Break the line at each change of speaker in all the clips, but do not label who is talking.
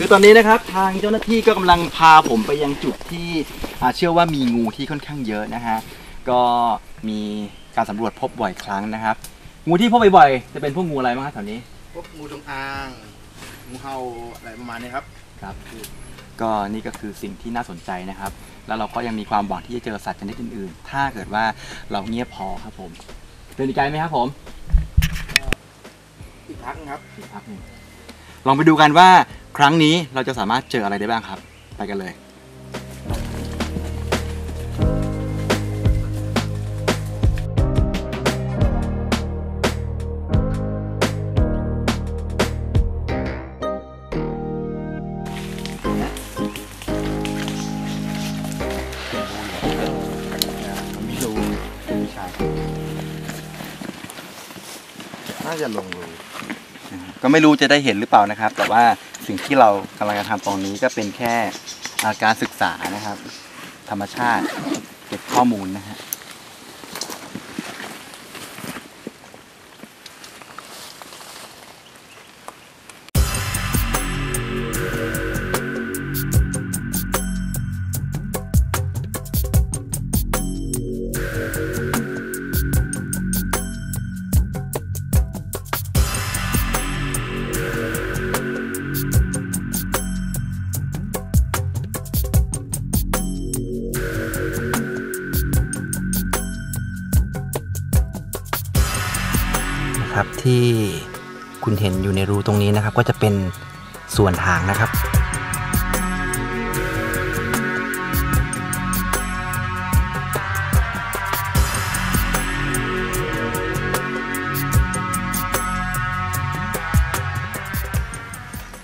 คือตอนนี้นะครับทางเจ้าหน้าที่ก็กำลังพาผมไปยังจุดที่อ่าเชื่อว่ามีงูที่ค่อนข้างเยอะนะฮะก็มีการสำรวจพบบ่อยครั้งนะครับ งูที่พบบ่อยๆจะเป็นพวกงูอะไรบ้างครับแถวนี้
พวกงูจงอางงูเห่าอะไรประมาณนี้ครับ
ครับก็นี่ก็คือสิ่งที่น่าสนใจนะครับ แล้วเราก็ยังมีความหวังที่จะเจอสัตว์ชนิดอื่นๆ ถ้าเกิดว่าเราเงียบพอครับผมเดินอีกไกลไหมครับผม
อีกพักนึงครับ
อีกพักหนึ่ง ลองไปดูกันว่าครั้งนี้เราจะสามารถเจออะไรได้บ้างครับ ไปกันเลย
ไม่รู้ไม่ใช่น่าจะลงรู
ก็ไม่รู้จะได้เห็นหรือเปล่านะครับ แต่ว่าสิ่งที่เรากำลังจะทำตรงนี้ก็เป็นแค่อ่าการศึกษานะครับ ธรรมชาติเก็บข้อมูลนะฮะ
ก็จะเป็นส่วนหางนะครับ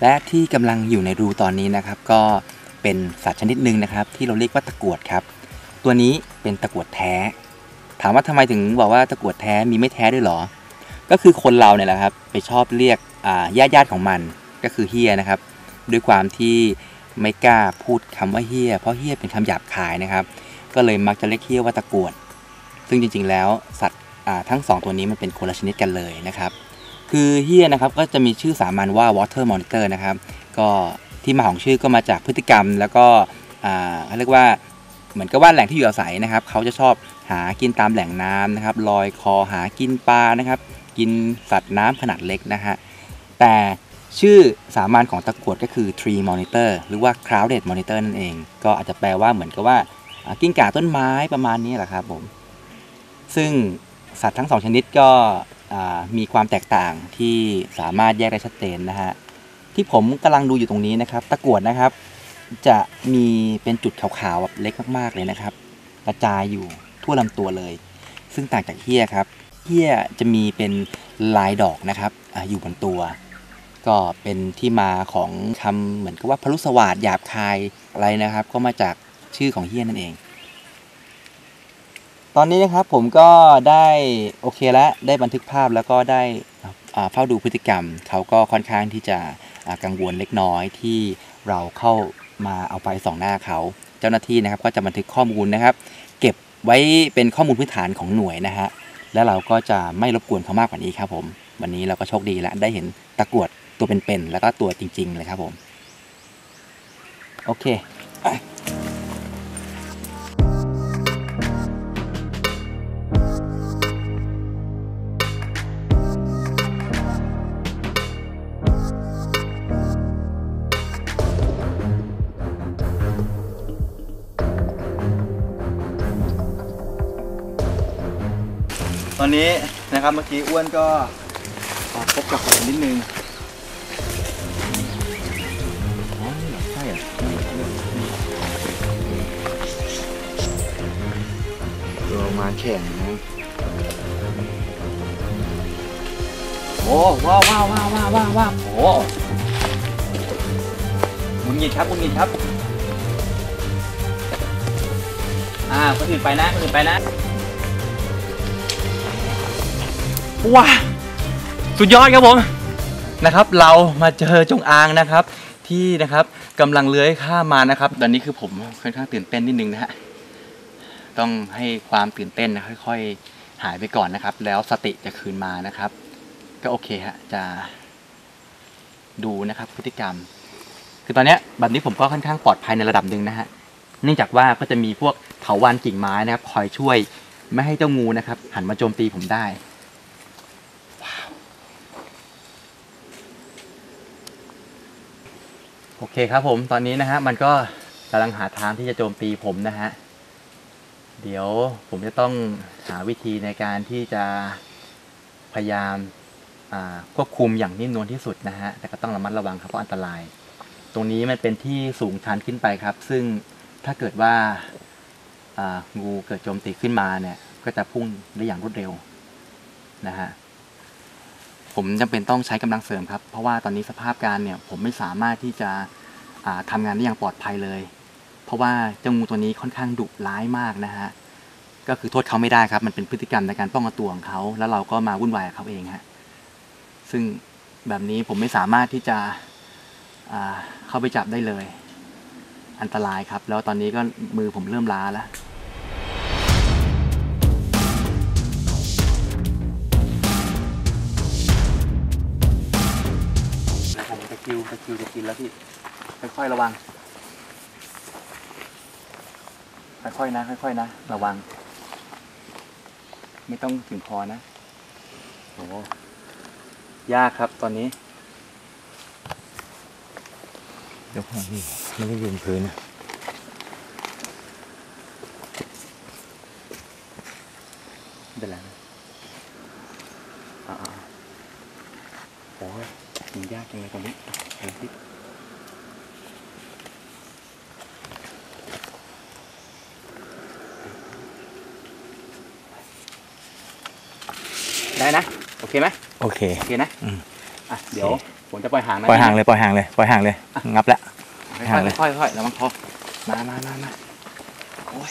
และที่กำลังอยู่ในรูตอนนี้นะครับ ก็เป็นสัตว์ชนิดหนึ่งนะครับ ที่เราเรียกว่าตะกรวดครับ ตัวนี้เป็นตะกรวดแท้ ถามว่าทำไมถึงบอกว่าตะกรวดแท้มีไม่แท้ด้วยหรอ ก็คือคนเราเนี่ยแหละครับ ไปชอบเรียก ญาติญาติของมันก็คือเฮียนะครับ ด้วยความที่ไม่กล้าพูดคำว่าเฮียเพราะเฮียเป็นคำหยาบคายนะครับ ก็เลยมักจะเรียกเฮียว่าตะกวด ซึ่งจริงๆ แล้วสัตว์ทั้งสองตัวนี้มันเป็นคนละชนิดกันเลยนะครับ คือเฮียนะครับก็จะมีชื่อสามัญว่า water monitor นะครับ ก็ที่มาของชื่อก็มาจากพฤติกรรม แล้วก็เขาเรียกว่าเหมือนกับว่าแหล่งที่อยู่อาศัยนะครับ เขาจะชอบหากินตามแหล่งน้ำนะครับลอยคอหากินปลานะครับ กินสัตว์น้ำขนาดเล็กนะฮะ แต่ชื่อสามัญของตะกรวดก็คือ tree monitor หรือว่า crowded monitor นั่นเอง ก็อาจจะแปลว่าเหมือนกับว่ากิ้งก่าต้นไม้ประมาณนี้แหละครับผม ซึ่งสัตว์ทั้งสองชนิดก็มีความแตกต่างที่สามารถแยกได้ชัดเจนนะฮะ ที่ผมกำลังดูอยู่ตรงนี้นะครับ ตะกรวดนะครับ จะมีเป็นจุดขาวๆแบบเล็กมากๆเลยนะครับ กระจายอยู่ทั่วลำตัวเลย ซึ่งต่างจากเฮียครับเฮียจะมีเป็นลายดอกนะครับออยู่บนตัว ก็เป็นที่มาของคำเหมือนกับว่าพลุสวาสหยาบคายอะไรนะครับ ก็มาจากชื่อของเฮียนั่นเอง ตอนนี้นะครับผมก็ได้โอเคแล้วได้บันทึกภาพแล้วก็ได้เฝ้าดูพฤติกรรม เขาก็ค่อนข้างที่จะกังวลเล็กน้อยที่เราเข้ามาเอาไฟส่องหน้าเขา เจ้าหน้าที่นะครับก็จะบันทึกข้อมูลนะครับ เก็บไว้เป็นข้อมูลพื้นฐานของหน่วยนะฮะแล้วเราก็จะไม่รบกวนเขามากกว่านี้ครับผม วันนี้เราก็โชคดีแล้วได้เห็นตะกรวด ตัวเป็นๆแล้วก็ตัวจริง ๆ เลยครับผม โอเค
ตอนนี้นะครับเมื่อกี้อ้วนก็พบกับผมนิดนึง มาแข่งนะโอ้ว้าวว้าวว้าวว้าวว้าวว้าวโอ้มุนหงิดครับมุนหงิดครับ อ่าคนอื่นไปนะคนอื่นไปนะว้าสุดยอดครับผมนะครับ เรามาเจอจงอางนะครับ ที่นะครับกำลังเลื้อยข้ามมานะครับ ตอนนี้คือผมค่อนข้างตื่นเต้นนิดนึงนะฮะ ต้องให้ความตื่นเต้นนะค่อย ๆ หายไปก่อนนะครับ แล้วสติจะคืนมานะครับ ก็โอเคฮะจะดูนะครับพฤติกรรม
คือตอนนี้แบบนี้ผมก็ค่อนข้างปลอดภัยในระดับหนึ่งนะฮะเนื่องจากว่าก็จะมีพวกเถาวัลย์กิ่งไม้นะครับ คอยช่วยไม่ให้เจ้างูนะครับ หันมาโจมตีผมได้โอเคครับผมตอนนี้นะฮะมันก็กำลังหาทางที่จะโจมตีผมนะฮะ เดี๋ยวผมจะต้องหาวิธีในการที่จะพยายามาควบคุมอย่างนิ่มนวลที่สุดนะฮะ แต่ก็ต้องระมัดระวังครับเพราะอันตราย ตรงนี้มันเป็นที่สูงชันขึ้นไปครับ ซึ่งถ้าเกิดว่าางูเกิดโจมตีขึ้นมาเนี่ย ก็จะพุ่งได้อย่างรวดเร็วนะฮะ ผมจำเป็นต้องใช้กำลังเสริมครับ เพราะว่าตอนนี้สภาพการเนี่ยผมไม่สามารถที่จะอ่าทำงานได้อย่างปลอดภัยเลย ราะว่าเจ้างูตัวนี้ค่อนข้างดุร้ายมากนะฮะก็คือโทษเขาไม่ได้ครับ มันเป็นพฤติกรรมในการป้องกันตัวของเขา แล้วเราก็มาวุ่นวายกับเขาเองฮะซึ่งแบบนี้ผมไม่สามารถที่จะเข้าไปจับได้เลย อันตรายครับ แล้วตอนนี้ก็มือผมเริ่มล้าแล้วแล้วผมตะคิวตะคิวจะกินแล้วพี่ค่อยๆระวัง ค่อยๆนะ ค่อยๆนะ ระวัง ไม่ต้องถึงคอนะโอ้ยากครับตอนนี้
ยกของนี่ไม่ได้ยืนพื้นนะ
ไม่เป็นไรนะอ่าๆโอ้ยมันยากจังเลยตอนนี้เฮ้ยพี่ ได้นะ โอเคไหม
โอเค
โอเคนะ
อืม
อะเดี๋ยวผมจะปล่อยหางนะ
ปล่อยห่างเลยปล่อยห่างเลยปล่อยห่างเลย งับแล้ว
ค่อย
ห่างเลย
ๆค่อยๆค่อยๆระวังคอมามามามาโอ้ย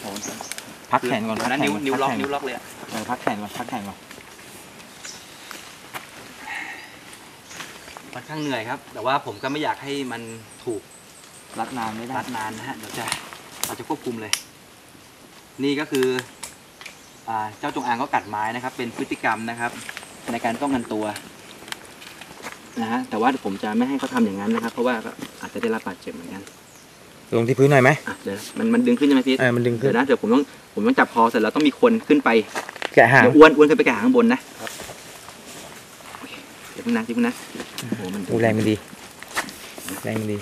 โอ้ยพักแขนก่อนพักแข
นิ้ว
ก่
นิ้วล็อก
พัแข
นิ้วล็อกเลยอะ
เออพักแขนก่อนพักแขนก่อนค่อนข้างเหนื่อยครับ แต่ว่าผมก็ไม่อยากให้มันถูก
รัดนานไม่ได้
รัดนานนะฮะเดี๋ยวจะเราจะควบคุมเลย นี่ก็คืออ่า เจ้าจงอางก็กัดไม้นะครับ เป็นพฤติกรรมนะครับ ในการป้องกันตัวนะฮะแต่ว่าผมจะไม่ให้เขาทำอย่างนั้นนะครับ เพราะว่าก็อาจจะได้รับบาดเจ็บเหมือนกัน
ลงที่พื้นหน่อยไหม
อะเดี๋ยวนะมันมันดึงขึ้นใช่ไหมพี่
เออมันดึงขึ้
เดี๋
น
ยวนะเดี๋ยวผมต้องผมต้องจับคอเสร็จแล้วต้องมีคนขึ้นไป
แกะห่าง
เดี๋ยวอ้วนอ้วนขึ้นไปแกะข้างบนนะโอเคเดี๋ยวพึ่งนะเดี๋ยวพึ่งนะโอ้โหมัน
ดูแรงมันดีแรงมันดี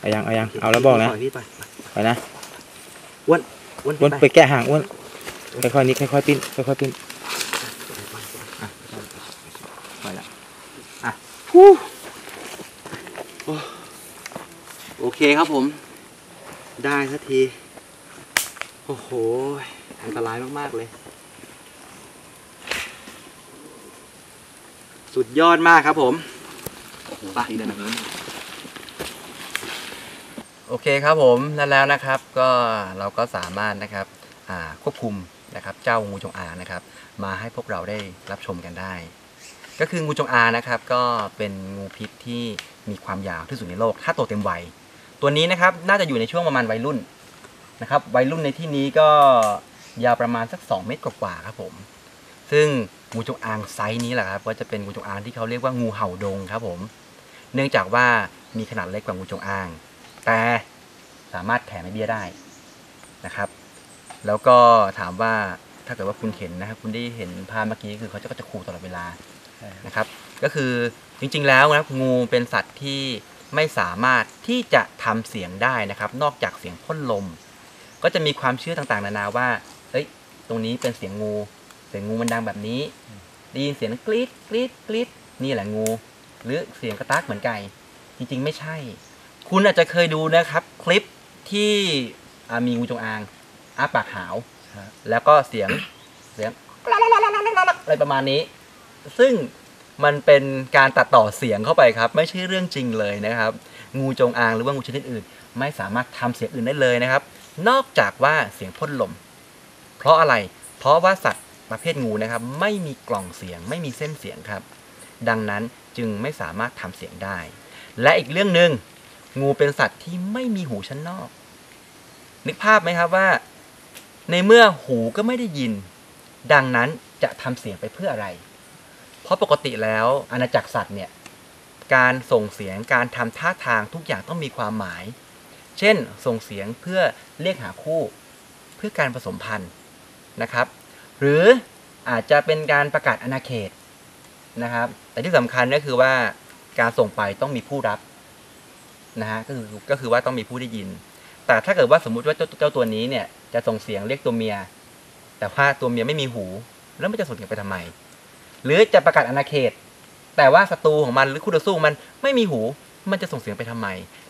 เอายังเอายังเอาแล้วบอกนะ
ปล่ยพี่ไป
ไปนะ
อ้วน
อ้วนไปแกะห่างอ้วนค่อยๆนิดค่อยๆปิ้นค่อยๆปิ้น
ไปละอะฮู้โอ้โอเคครับผม ได้สักที โอ้โห อันตรายมาก ๆ เลย สุดยอดมากครับผม ไปเดินแบบนี้ โอเคครับผมแล้วแล้วนะครับก็เราก็สามารถนะครับควบคุมนะครับเจ้างูจงอางนะครับ มาให้พวกเราได้รับชมกันได้ ก็คืองูจงอางนะครับ ก็เป็นงูพิษที่มีความยาวที่สุดในโลก ถ้าโตเต็มวัย ตัวนี้นะครับน่าจะอยู่ในช่วงประมาณวัยรุ่นนะครับ วัยรุ่นในที่นี้ก็ยาวประมาณสัก 2 เมตรกว่าครับผม ซึ่งงูจงอางไซส์นี้แหละครับก็จะเป็นงูจงอางที่เขาเรียกว่างูเห่าดงครับผม เนื่องจากว่ามีขนาดเล็กกว่างูจงอาง แต่สามารถแผ่ไม่เบี้ยได้นะครับ แล้วก็ถามว่าถ้าเกิดว่าคุณเห็นนะครับคุณได้เห็นภาพเมื่อกี้คือเขาจะก็จะขู่ตลอดเวลานะครับ ก็คือจริงๆแล้วนะครับงูเป็นสัตว์ที่ไม่สามารถที่จะทำเสียงได้นะครับ นอกจากเสียงพ่นลม ก็จะมีความเชื่อต่างๆ นานาว่าเอ้ยตรงนี้เป็นเสียงงู เสียงงูมันดังแบบนี้ได้ยินเสียงกรี๊ดกรี๊ดกรี๊ดนี่แหละงู หรือเสียงกระตากเหมือนไก่จริง ๆ ไม่ใช่ คุณอาจจะเคยดูนะครับคลิปที่อ่ามีงูจงอางอ้าปากหาว แล้วก็เสียงเสียงอะไรประมาณนี้ ซึ่งมันเป็นการตัดต่อเสียงเข้าไปครับ ไม่ใช่เรื่องจริงเลยนะครับ งูจงอางหรือว่างูชนิดอื่น ไม่สามารถทำเสียงอื่นได้เลยนะครับ นอกจากว่าเสียงพ่นลม เพราะอะไร เพราะว่าสัตว์ประเภทงูนะครับ ไม่มีกล่องเสียง ไม่มีเส้นเสียงครับ ดังนั้นจึงไม่สามารถทำเสียงได้ และอีกเรื่องหนึ่ง งูเป็นสัตว์ที่ไม่มีหูชั้นนอก นึกภาพไหมครับว่า ในเมื่อหูก็ไม่ได้ยิน ดังนั้นจะทำเสียงไปเพื่ออะไร เพราะปกติแล้วอาณาจักรสัตว์เนี่ย การส่งเสียงการทำท่าทางทุกอย่างต้องมีความหมาย เช่น ส่งเสียงเพื่อเรียกหาคู่ เพื่อการผสมพันธุ์นะครับ หรืออาจจะเป็นการประกาศอาณาเขตนะครับ แต่ที่สำคัญก็คือว่าการส่งไปต้องมีผู้รับ นะฮะก็คือก็คือว่าต้องมีผู้ได้ยิน แต่ถ้าเกิดว่าสมมุติว่าเจ้าเจ้าตัวนี้เนี่ยจะส่งเสียงเรียกตัวเมีย แต่ว่าตัวเมียไม่มีหู แล้วมันจะส่งเสียงไปทำไม หรือจะประกาศอาณาเขต แต่ว่าศัตรูของมันหรือคู่ต่อสู้มันไม่มีหู มันจะส่งเสียงไปทำไม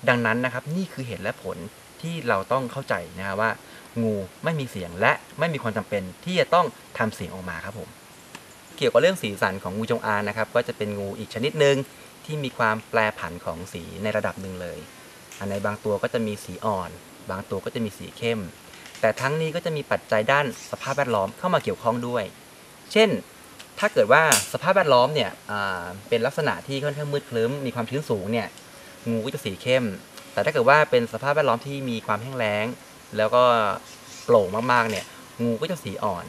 ดังนั้นนะครับนี่คือเหตุและผลที่เราต้องเข้าใจนะครับว่า งูไม่มีเสียงและไม่มีความจำเป็นที่จะต้องทำเสียงออกมาครับผม เกี่ยวกับเรื่องสีสันของงูจงอางนะครับ ก็จะเป็นงูอีกชนิดหนึ่ง ที่มีความแปรผันของสีในระดับหนึ่งเลย อันในบางตัวก็จะมีสีอ่อน บางตัวก็จะมีสีเข้ม แต่ทั้งนี้ก็จะมีปัจจัยด้านสภาพแวดล้อมเข้ามาเกี่ยวข้องด้วย เช่น ถ้าเกิดว่าสภาพแวดล้อมเนี่ยเป็นลักษณะที่ค่อนข้างมืดครึ้ม มีความชื้นสูงเนี่ย งูก็จะสีเข้ม แต่ถ้าเกิดว่าเป็นสภาพแวดล้อมที่มีความแห้งแล้ง แล้วก็โปร่งมากๆ เนี่ย งูก็จะสีอ่อน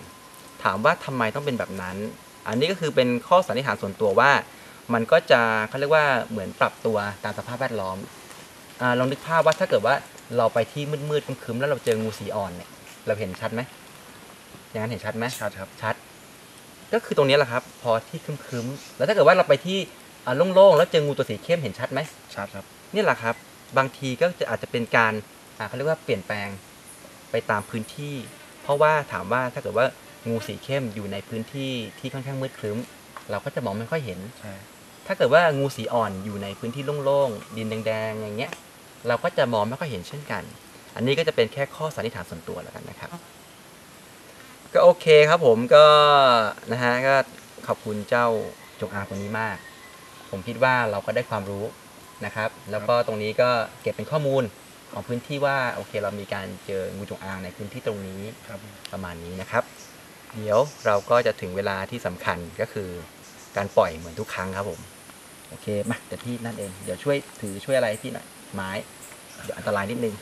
ถามว่าทำไมต้องเป็นแบบนั้น อันนี้ก็คือเป็นข้อสันนิษฐานส่วนตัวว่า มันก็จะเขาเรียกว่าเหมือนปรับตัวตามสภาพแวดล้อมอาลองนึกภาพว่าถ้าเกิดว่าเราไปที่มืดๆครึ้มๆแล้วเราเจองูสีอ่อนเนี่ยเราเห็นชัดไหมอย่างนั้นเห็นชัดไหม
ชัดครับ
ชัด ก็คือตรงนี้แหละครับ พอที่ครึ้มๆแล้วถ้าเกิดว่าเราไปที่อ่าโล่งๆแล้วเจองูตัวสีเข้มเห็นชัดไหม
ชัดครับ
นี่แหละครับ บางทีก็จะอาจจะเป็นการอ่าเขาเรียกว่าเปลี่ยนแปลงไปตามพื้นที่ เพราะว่าถามว่าถ้าเกิดว่างูสีเข้มอยู่ในพื้นที่ที่ค่อนข้างมืดครึ้ม เราก็จะมองไม่ค่อยเห็น
ใช่
ถ้าเกิดว่างูสีอ่อนอยู่ในพื้นที่โล่งๆ ดินแดงๆ อย่างเงี้ย เราก็จะมองไม่ค่อยเห็นเช่นกัน อันนี้ก็จะเป็นแค่ข้อสันนิษฐานส่วนตัวแล้วกันนะครับ ก็โอเคครับผมก็นะฮะก็ขอบคุณเจ้าจงอางตัวนี้มาก ผมคิดว่าเราก็ได้ความรู้นะครับ แล้วก็ตรงนี้ก็เก็บเป็นข้อมูลของพื้นที่ว่าโอเคเรามีการเจองูจงอางในพื้นที่ตรงนี้
ครับ
ประมาณนี้นะครับ เดี๋ยวเราก็จะถึงเวลาที่สำคัญก็คือการปล่อยเหมือนทุกครั้งครับผม โอเคมาเดี๋ยวพี่นั่นเอง เดี๋ยวช่วยถือช่วยอะไรพี่หน่อยไม้ เดี๋ยวอันตรายนิดนึง